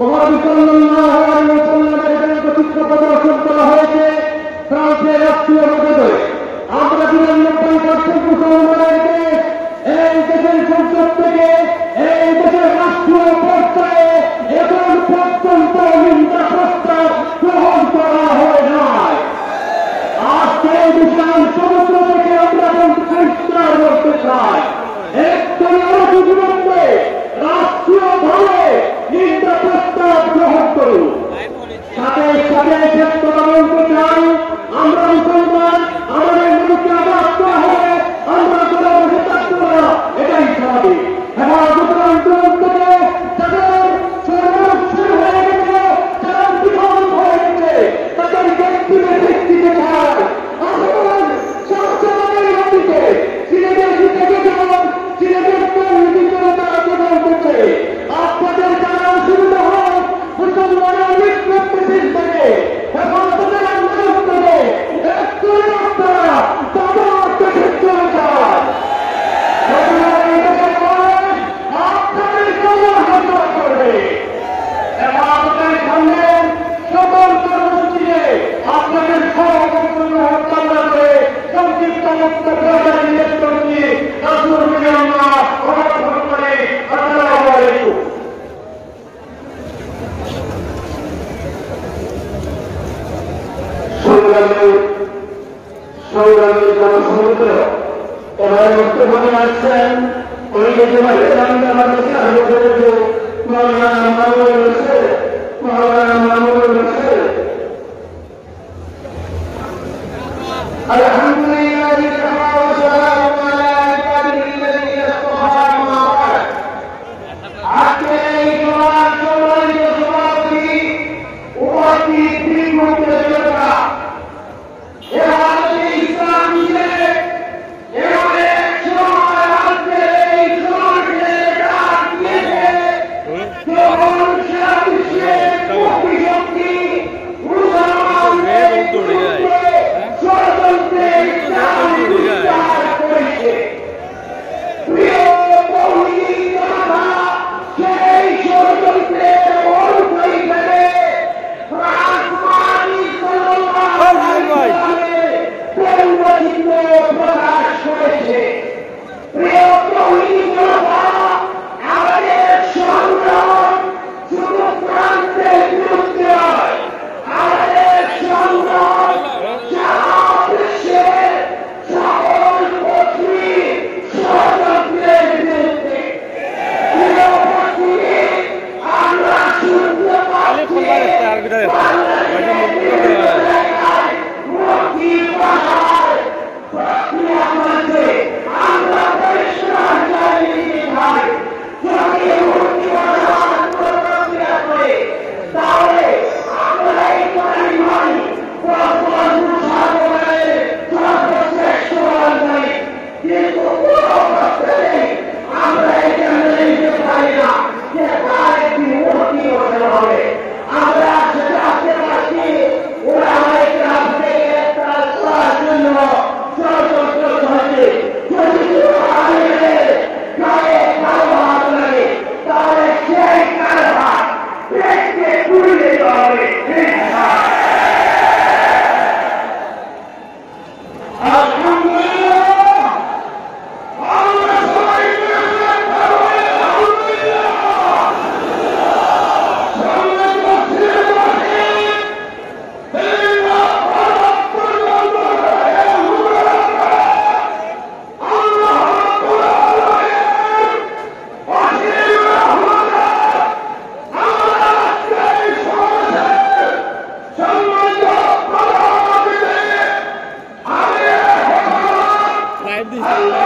মহাবিকল্লাহ আলী ওসাল্লামের প্রতিজ্ঞাপত্র অর্পণ করা হয় আসছেন ওই যে মাদ্রাসা মাদ্রাসা মাওলানা মাওলানা Hello!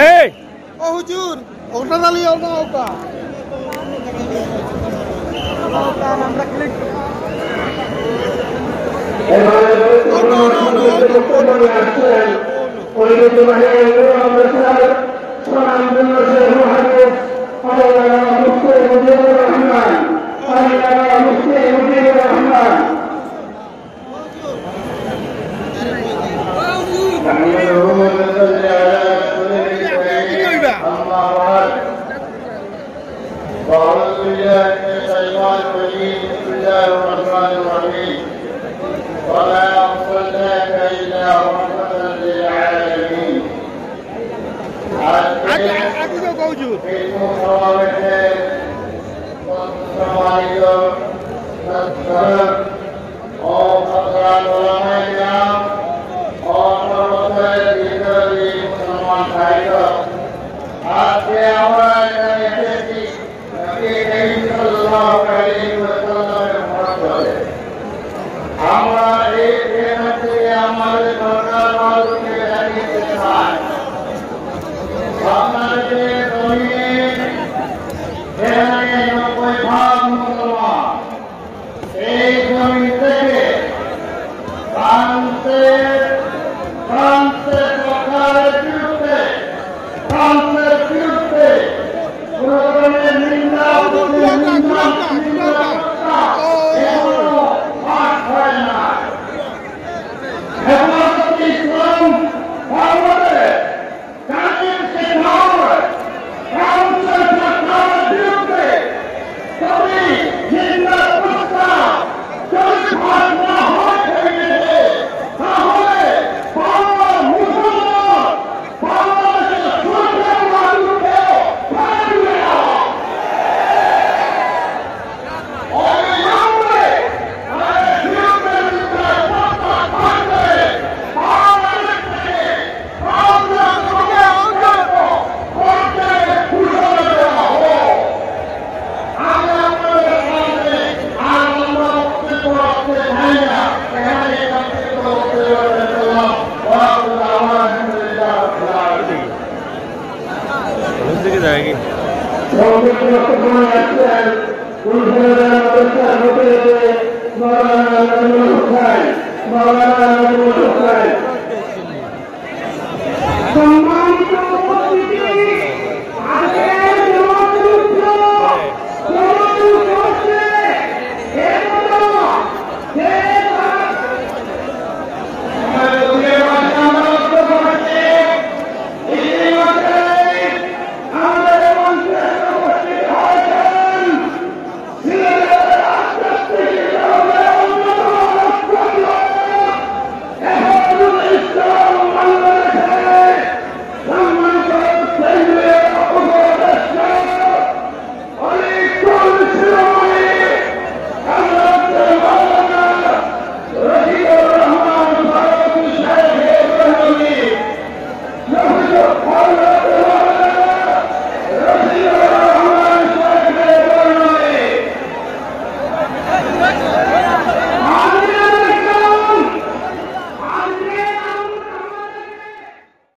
এই ও হুজুর ওটা দালি ওটা ওটা আমরা ক্লিক Thank you. الله الرحمن الرحيم. وما আমরা এই মৌলানা মৌলানা